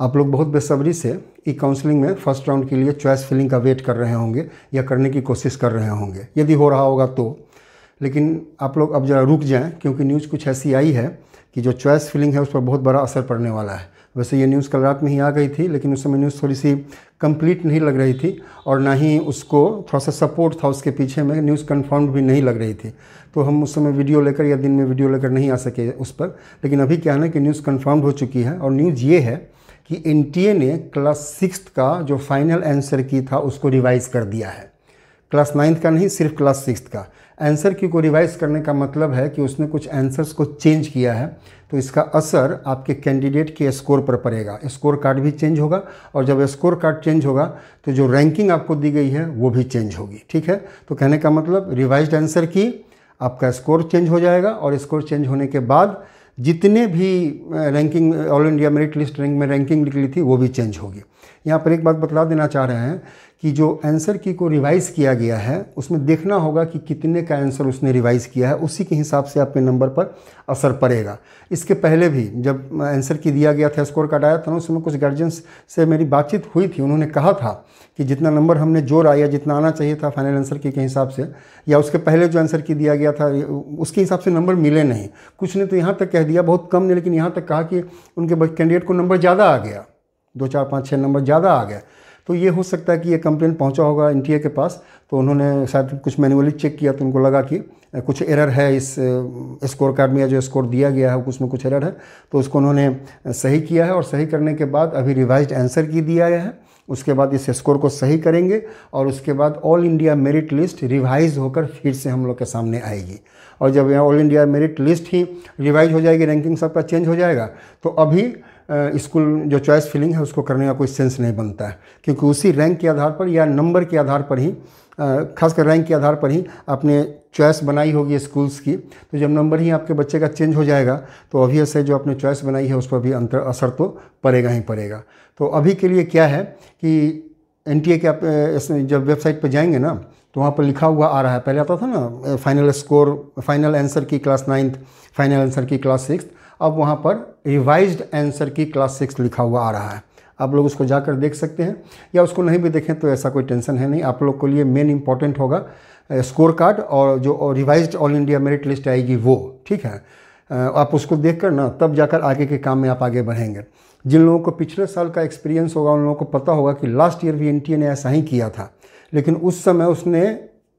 आप लोग बहुत बेसब्री से ई काउंसलिंग में फ़र्स्ट राउंड के लिए चॉइस फिलिंग का वेट कर रहे होंगे या करने की कोशिश कर रहे होंगे। यदि हो रहा होगा तो। लेकिन आप लोग अब ज़रा रुक जाएँ, क्योंकि न्यूज़ कुछ ऐसी आई है कि जो चॉइस फिलिंग है उस पर बहुत बड़ा असर पड़ने वाला है। वैसे ये न्यूज़ कल रात में ही आ गई थी, लेकिन उस समय न्यूज़ थोड़ी सी कंप्लीट नहीं लग रही थी और ना ही उसको थोड़ा सा सपोर्ट था उसके पीछे में न्यूज़ कन्फर्म भी नहीं लग रही थी। तो हम उस समय वीडियो लेकर या दिन में वीडियो लेकर नहीं आ सके उस पर। लेकिन अभी क्या है ना कि न्यूज़ कन्फर्म हो चुकी है और न्यूज़ ये है कि एनटीए ने क्लास सिक्स का जो फाइनल आंसर की था, उसको रिवाइज कर दिया है। क्लास नाइन्थ का नहीं, सिर्फ़ क्लास सिक्स का। आंसर की को रिवाइज करने का मतलब है कि उसने कुछ आंसर्स को चेंज किया है तो इसका असर आपके कैंडिडेट के स्कोर पर पड़ेगा। स्कोर कार्ड भी चेंज होगा और जब स्कोर कार्ड चेंज होगा तो जो रैंकिंग आपको दी गई है, वो भी चेंज होगी। ठीक है? तो कहने का मतलब रिवाइज आंसर की आपका स्कोर चेंज हो जाएगा और स्कोर चेंज होने के बाद जितने भी ranking all India merit list rank में रैंकिंग निकली थी, वो भी चेंज होगी। यहाँ पर एक बात बतला देना चाह रहे हैं कि जो आंसर की को रिवाइज़ किया गया है, उसमें देखना होगा कि कितने का आंसर उसने रिवाइज़ किया है, उसी के हिसाब से आपके नंबर पर असर पड़ेगा। इसके पहले भी जब आंसर की दिया गया था स्कोर कार्ड आया था उसमें कुछ गार्जियंस से मेरी बातचीत हुई थी, उन्होंने कहा था कि जितना नंबर हमने ज़ोर आया, जितना आना चाहिए था फाइनल आंसर के हिसाब से, या उसके पहले जो आंसर की दिया गया था, उसके हिसाब से नंबर मिले नहीं। कुछ ने तो यहाँ तक कह दिया, बहुत कम ने, लेकिन यहाँ तक कहा कि उनके कैंडिडेट को नंबर ज़्यादा आ गया। दो, चार, पाँच छः नंबर ज़्यादा आ गया। तो ये हो सकता है कि ये कंप्लेन पहुँचा होगा एनटीए के पास तो उन्होंने शायद कुछ मैनुअली चेक किया तो उनको लगा कि कुछ एरर है इस स्कोर कार्ड में या जो स्कोर दिया गया है, उसमें कुछ एरर है। तो उसको उन्होंने सही किया है और सही करने के बाद अभी रिवाइज आंसर की दिया गया है। उसके बाद इस स्कोर को सही करेंगे और उसके बाद all India merit list revise होकर फिर से हम लोग के सामने आएगी। और जब यहाँ ऑल इंडिया मेरिट लिस्ट ही रिवाइज हो जाएगी रैंकिंग सबका चेंज हो जाएगा तो अभी स्कूल जो चॉइस फिलिंग है उसको करने का कोई सेंस नहीं बनता है। क्योंकि उसी रैंक के आधार पर या नंबर के आधार पर ही खासकर रैंक के आधार पर ही आपने चॉइस बनाई होगी स्कूल्स की। तो जब नंबर ही आपके बच्चे का चेंज हो जाएगा तो ऑब्वियस है जो आपने चॉइस बनाई है, उस पर भी अंतर, असर तो पड़ेगा ही पड़ेगा। तो अभी के लिए क्या है कि एनटीए के आप जब वेबसाइट पर जाएँगे ना तो वहाँ पर लिखा हुआ आ रहा है। पहले आता था ना final score final answer key class ninth final answer key class six अब वहाँ पर revised answer key class six लिखा हुआ आ रहा है। आप लोग उसको जाकर देख सकते हैं। या उसको नहीं भी देखें तो ऐसा कोई टेंशन है नहीं। आप लोग के लिए मेन इंपॉर्टेंट होगा स्कोर कार्ड और जो revise all India merit list आएगी वो, ठीक है? आप उसको देख कर ना, तब जाकर आगे के काम में आप आगे बढ़ेंगे। जिन लोगों को पिछले साल का एक्सपीरियंस होगा, उन लोगों को पता होगा कि लास्ट ईयर भी एनटीए ने ऐसा ही किया था। लेकिन उस समय उसने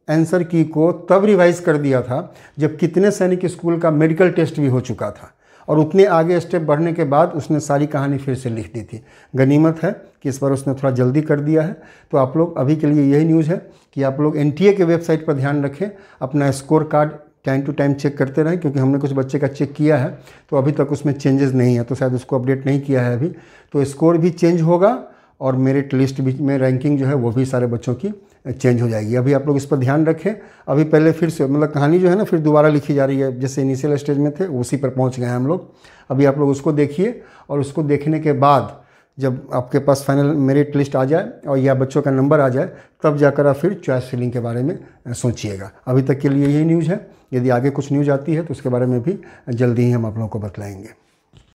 आंसर की को तब रिवाइज कर दिया था, जब कितने सैनिक स्कूल का मेडिकल टेस्ट भी हो चुका था। और उतने आगे स्टेप बढ़ने के बाद उसने सारी कहानी फिर से लिख दी थी। गनीमत है कि इस बार उसने थोड़ा जल्दी कर दिया है। तो आप लोग, अभी के लिए यही न्यूज़ है कि आप लोग एनटीए के वेबसाइट पर ध्यान रखें, अपना score card time to time check करते रहें, क्योंकि हमने कुछ बच्चे का चेक किया है तो अभी तक उसमें चेंजेस नहीं है तो शायद उसको अपडेट नहीं किया है अभी। तो स्कोर भी चेंज होगा और मेरिट लिस्ट भी, में रैंकिंग जो है वो भी सारे बच्चों की चेंज हो जाएगी। अभी आप लोग इस पर ध्यान रखें। अभी पहले फिर से मतलब कहानी जो है ना, फिर दोबारा लिखी जा रही है। जैसे इनिशियल स्टेज में थे, उसी पर पहुँच गए हम लोग। अभी आप लोग उसको देखिए और उसको देखने के बाद जब आपके पास फाइनल मेरिट लिस्ट आ जाए और या बच्चों का नंबर आ जाए, तब जाकर आप फिर चॉइस फिलिंग के बारे में सोचिएगा। अभी तक के लिए यही न्यूज़ है। यदि आगे कुछ न्यूज़ आती है तो उसके बारे में भी जल्दी ही हम आप लोगों को बतलाएँगे।